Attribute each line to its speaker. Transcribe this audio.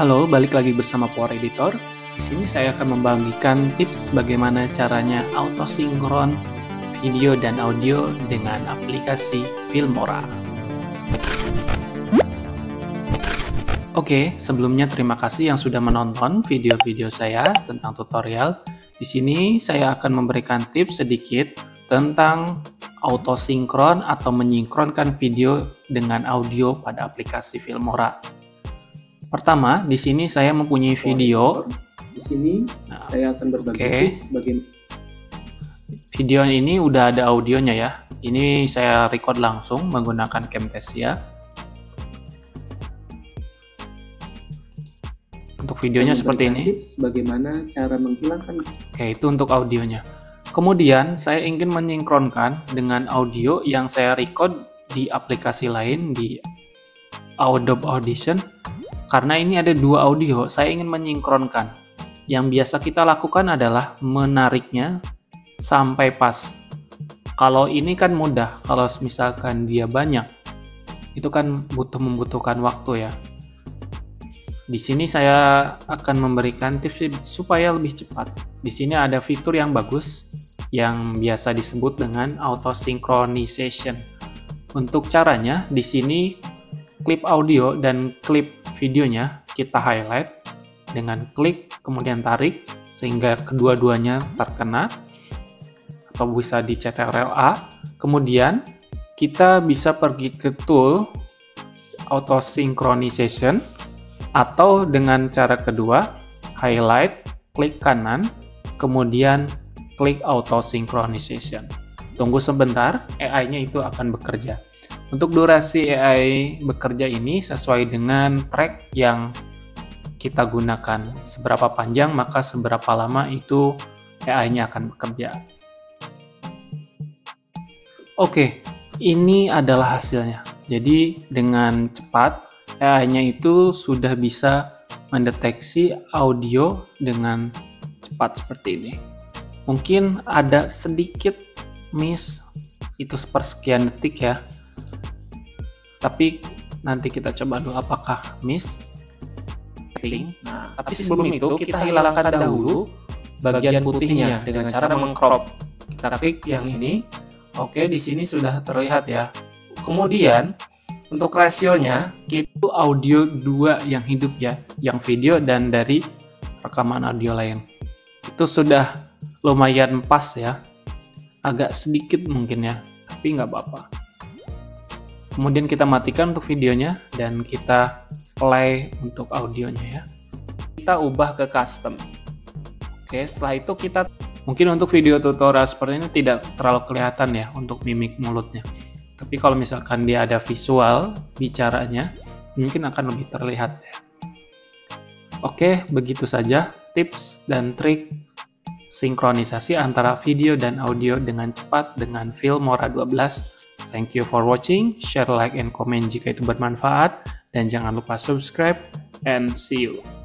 Speaker 1: Halo, balik lagi bersama Power Editor. Di sini saya akan membagikan tips bagaimana caranya auto sinkron video dan audio dengan aplikasi Filmora. Oke, sebelumnya terima kasih yang sudah menonton video-video saya tentang tutorial. Di sini saya akan memberikan tips sedikit tentang auto sinkron atau menyinkronkan video dengan audio pada aplikasi Filmora. Pertama, di sini saya mempunyai video.
Speaker 2: Di sini nah, saya akan berbagi okay. bagaimana
Speaker 1: Video ini udah ada audionya ya. Ini saya record langsung menggunakan Camtasia. Untuk videonya seperti ini.
Speaker 2: Tips bagaimana cara menghilangkan.
Speaker 1: Oke, itu untuk audionya. Kemudian saya ingin menyinkronkan dengan audio yang saya record di aplikasi lain di Adobe Audition. Karena ini ada dua audio, saya ingin menyinkronkan. Yang biasa kita lakukan adalah menariknya sampai pas. Kalau ini kan mudah, kalau misalkan dia banyak, itu kan butuh membutuhkan waktu ya. Di sini saya akan memberikan tips supaya lebih cepat. Di sini ada fitur yang bagus yang biasa disebut dengan auto synchronization. Untuk caranya, di sini klip audio dan klip videonya kita highlight dengan klik kemudian tarik sehingga kedua-duanya terkena atau bisa di CTRL A. Kemudian kita bisa pergi ke tool auto synchronization atau dengan cara kedua highlight, klik kanan, kemudian klik auto synchronization. Tunggu sebentar, AI-nya itu akan bekerja. Untuk durasi AI bekerja ini sesuai dengan track yang kita gunakan. Seberapa panjang maka seberapa lama itu AI-nya akan bekerja. Oke, ini adalah hasilnya. Jadi dengan cepat AI-nya itu sudah bisa mendeteksi audio dengan cepat seperti ini. Mungkin ada sedikit miss itu sepersekian detik ya. Tapi nanti kita coba dulu apakah miss. Nah, tapi sebelum itu kita hilangkan dahulu bagian putihnya dengan cara mengcrop. Kita klik yang ini Oke, di sini sudah terlihat ya. Kemudian untuk rasionya itu audio dua yang hidup ya, yang video dan dari rekaman audio lain. Itu sudah lumayan pas ya. Agak sedikit mungkin ya, tapi nggak apa-apa. Kemudian kita matikan untuk videonya dan kita play untuk audionya ya. Kita ubah ke custom. Oke, setelah itu kita Mungkin untuk video tutorial seperti ini tidak terlalu kelihatan ya untuk mimik mulutnya. Tapi kalau misalkan dia ada visual bicaranya, mungkin akan lebih terlihat ya. Oke, begitu saja tips dan trik sinkronisasi antara video dan audio dengan cepat dengan Filmora 12. Thank you for watching, share, like, and comment jika itu bermanfaat, dan jangan lupa subscribe, and see you.